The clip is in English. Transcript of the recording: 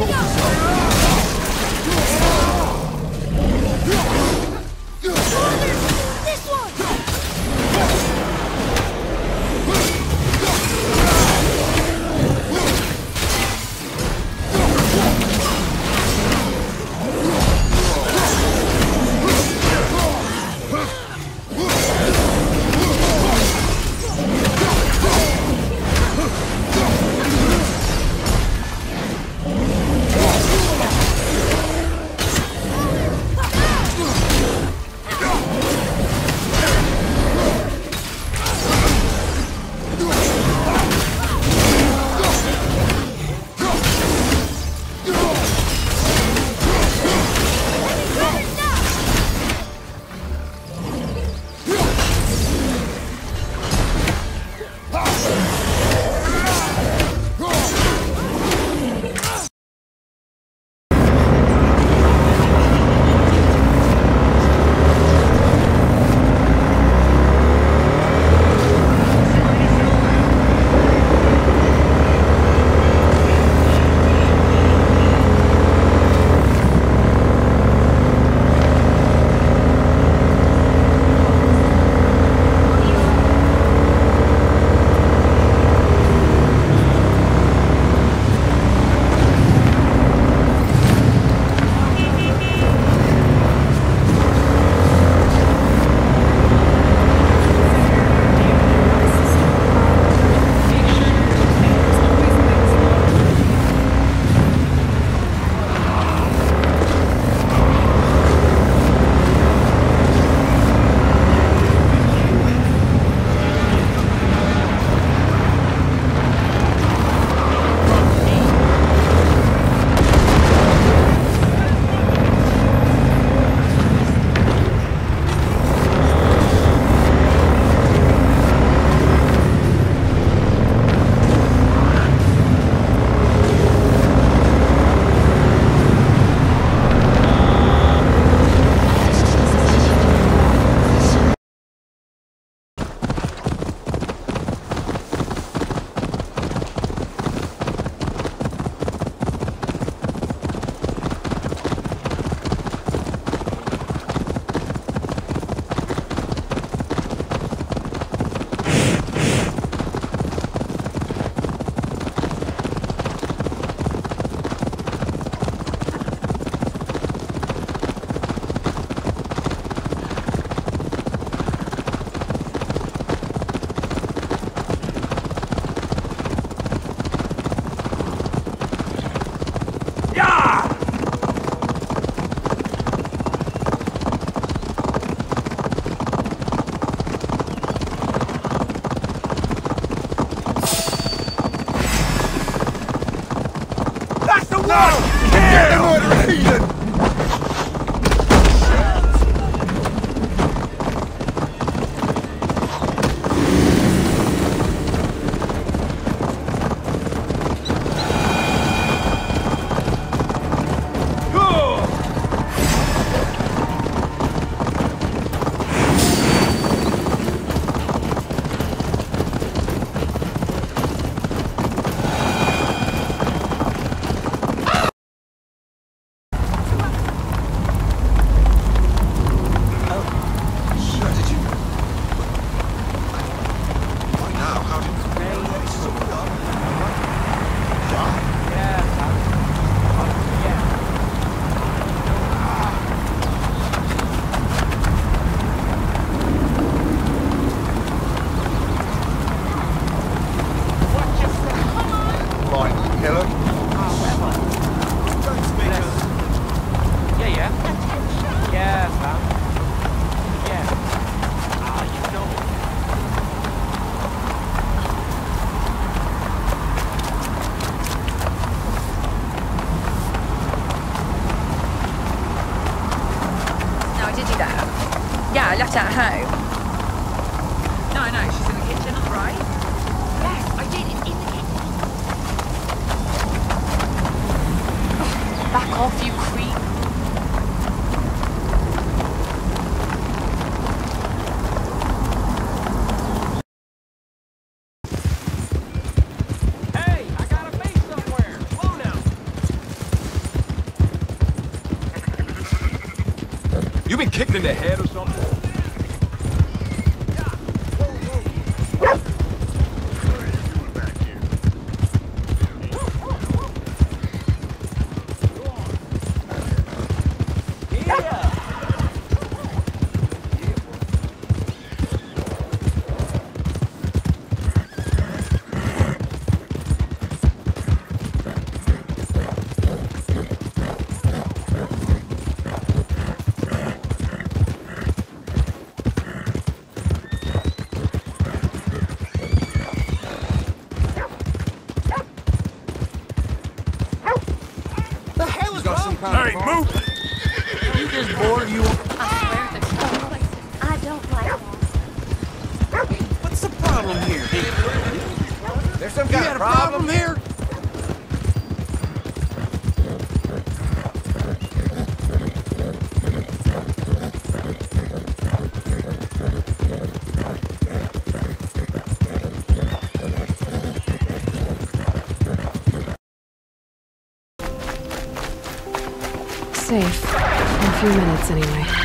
不要 left at home. No, no, she's in the kitchen on right. Yes, I did. It's in the kitchen. Oh, back off, you creep. You been kicked in the head or something? The You just bored you. I don't like that. What's the problem here? There's some You got a problem here? Safe few minutes anyway.